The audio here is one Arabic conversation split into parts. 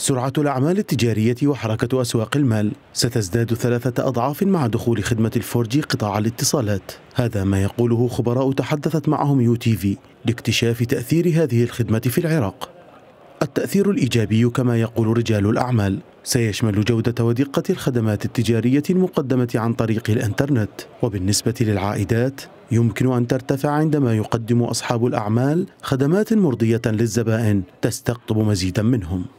سرعة الأعمال التجارية وحركة أسواق المال ستزداد ثلاثة أضعاف مع دخول خدمة ال 4G قطاع الاتصالات. هذا ما يقوله خبراء تحدثت معهم UTV لاكتشاف تأثير هذه الخدمة في العراق. التأثير الإيجابي كما يقول رجال الأعمال سيشمل جودة ودقة الخدمات التجارية المقدمة عن طريق الإنترنت. وبالنسبة للعائدات يمكن أن ترتفع عندما يقدم أصحاب الأعمال خدمات مرضية للزبائن تستقطب مزيدا منهم.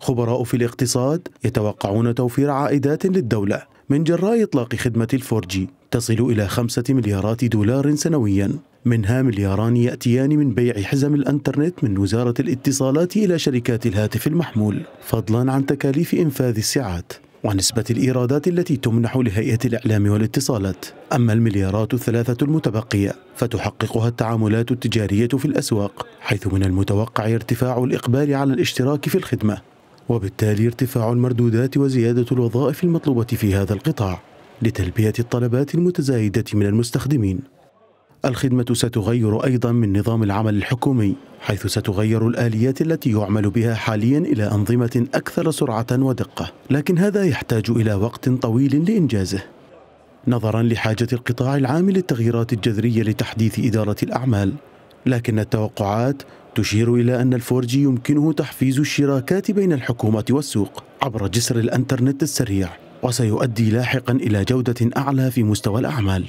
خبراء في الاقتصاد يتوقعون توفير عائدات للدولة من جراء إطلاق خدمة الفورجي تصل إلى خمسة مليارات دولار سنويا. منها ملياران يأتيان من بيع حزم الأنترنت من وزارة الاتصالات إلى شركات الهاتف المحمول فضلا عن تكاليف إنفاذ السعات ونسبة الإيرادات التي تمنح لهيئة الإعلام والاتصالات. أما المليارات الثلاثة المتبقية فتحققها التعاملات التجارية في الأسواق حيث من المتوقع ارتفاع الإقبال على الاشتراك في الخدمة. وبالتالي ارتفاع المردودات وزيادة الوظائف المطلوبة في هذا القطاع لتلبية الطلبات المتزايدة من المستخدمين. الخدمة ستغير أيضا من نظام العمل الحكومي حيث ستغير الآليات التي يعمل بها حاليا إلى أنظمة أكثر سرعة ودقة، لكن هذا يحتاج إلى وقت طويل لإنجازه. نظرا لحاجة القطاع العام للتغييرات الجذرية لتحديث إدارة الأعمال، لكن التوقعات تشير إلى أن الفورجي يمكنه تحفيز الشراكات بين الحكومة والسوق عبر جسر الأنترنت السريع وسيؤدي لاحقا إلى جودة أعلى في مستوى الأعمال.